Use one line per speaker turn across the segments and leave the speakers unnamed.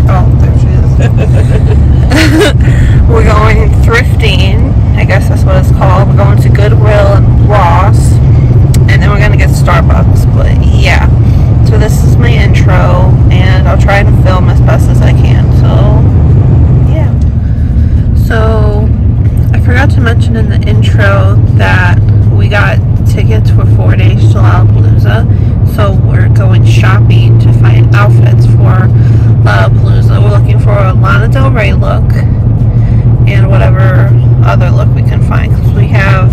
store. Oh, there she is. We're going thrifting. I guess that's what it's called. We're going to Goodwill and Ross. And then we're going to get Starbucks. But yeah. So this is my intro. And I'll try to film as best as I can. So, yeah. So, I forgot to mention in the intro that we got tickets for four days to Lollapalooza. So we're going shopping to find outfits for Lollapalooza. We're looking for a Lana Del Rey look and whatever other look we can find because we have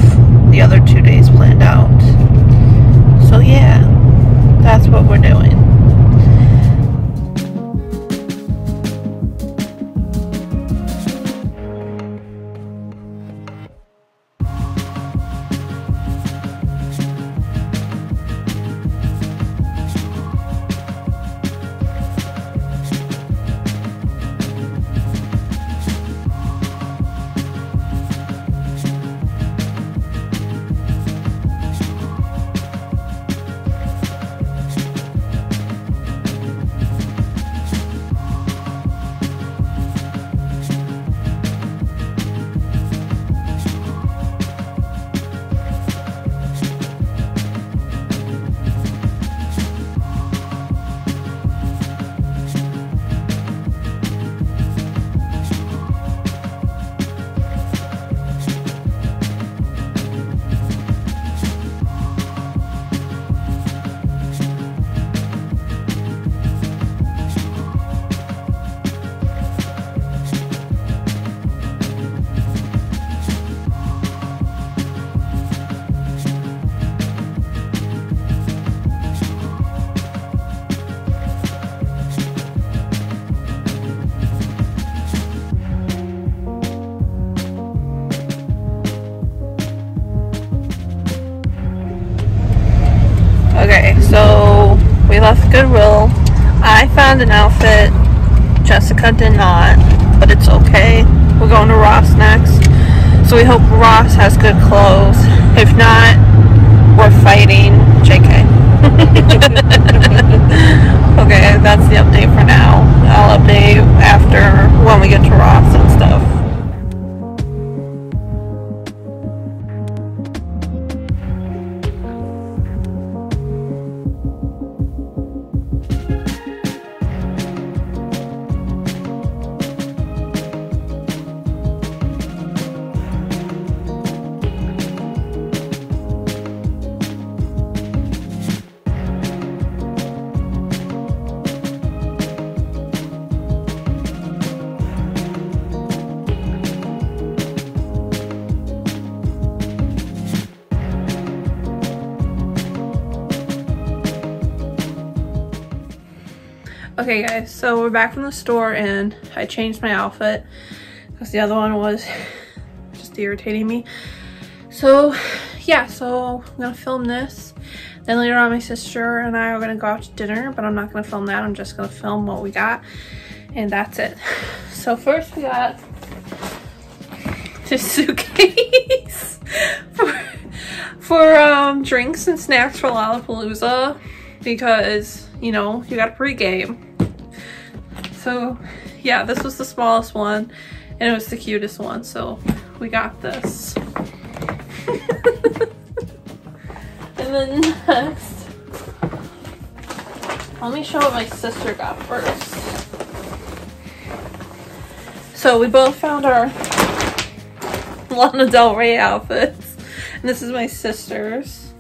we left Goodwill. I found an outfit. Jessica did not, but it's okay. We're going to Ross next. So we hope Ross has good clothes. If not, we're fighting JK. okay, that's the update for now. I'll update after when we get to Ross and stuff. Okay guys, so we're back from the store and I changed my outfit because the other one was just irritating me. So yeah, so I'm gonna film this. Then later on my sister and I are gonna go out to dinner, but I'm not gonna film that. I'm just gonna film what we got and that's it. So first we got this suitcase for, for um, drinks and snacks for Lollapalooza because, you know, you got a pregame. So yeah, this was the smallest one and it was the cutest one. So we got this. and then next, let me show what my sister got first. So we both found our Lana Del Rey outfits. And this is my sister's.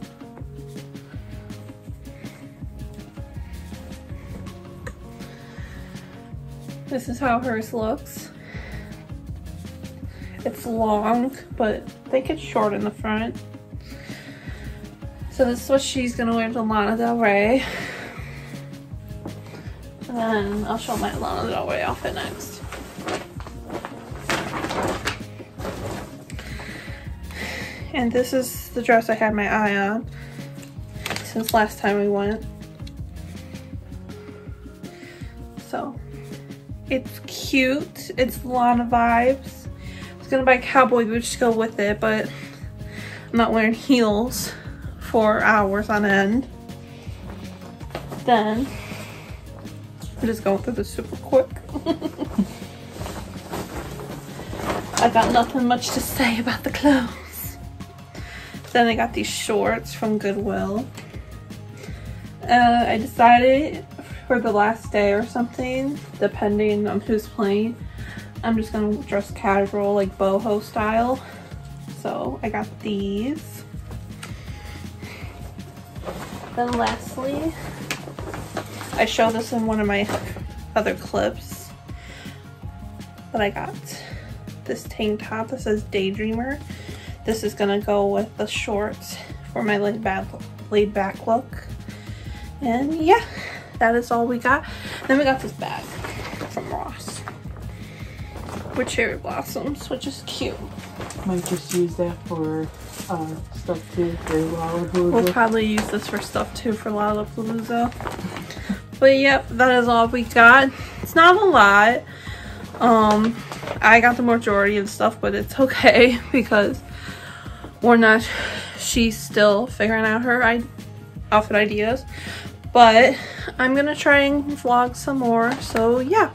This is how hers looks. It's long, but I think it's short in the front. So this is what she's gonna wear to Lana Del Rey. And then I'll show my Lana Del Rey outfit next. And this is the dress I had my eye on since last time we went. So it's cute. It's Lana vibes. I was gonna buy cowboy boots to go with it, but I'm not wearing heels for hours on end. Then I'm just going through this super quick. I got nothing much to say about the clothes. Then I got these shorts from Goodwill. Uh, I decided for the last day or something, depending on who's playing, I'm just gonna dress casual, like boho style. So I got these. Then lastly, I showed this in one of my other clips, but I got this tank top that says Daydreamer. This is gonna go with the shorts for my laid back, laid back look. And yeah, that is all we got. Then we got this bag from Ross with cherry blossoms, which is cute.
Might just use that for uh, stuff too for Lollapalooza.
We'll probably use this for stuff too for Lollapalooza. but yep, that is all we got. It's not a lot. Um, I got the majority of the stuff, but it's okay because we're not, she's still figuring out her I outfit ideas. But I'm gonna try and vlog some more. So yeah,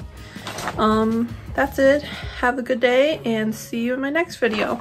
um, that's it. Have a good day and see you in my next video.